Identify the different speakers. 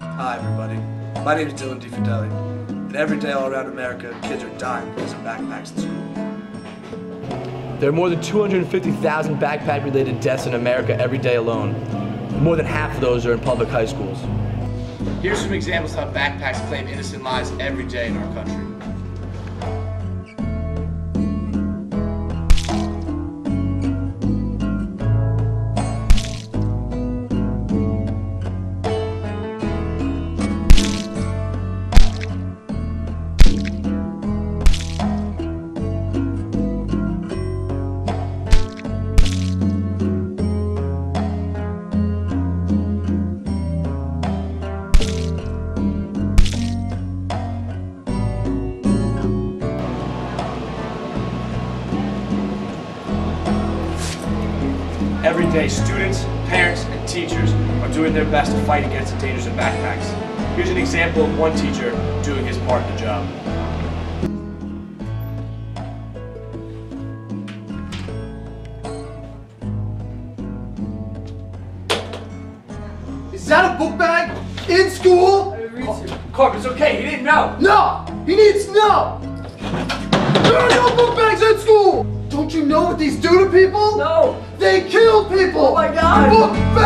Speaker 1: Hi, everybody. My name is Dylan DiFideli, and every day all around America, kids are dying because of backpacks in school.
Speaker 2: There are more than 250,000 backpack-related deaths in America every day alone. More than half of those are in public high schools.
Speaker 3: Here's some examples of how backpacks claim innocent lives every day in our country. Every day, students, parents, and teachers are doing their best to fight against the dangers of backpacks. Here's an example of one teacher doing his part in the job.
Speaker 4: Is that a book bag? In school?
Speaker 3: Carp, it's okay, he didn't know.
Speaker 4: No! He needs to know! What these do to people?
Speaker 3: No.
Speaker 4: They kill people!
Speaker 3: Oh my God.
Speaker 4: Book bags kill!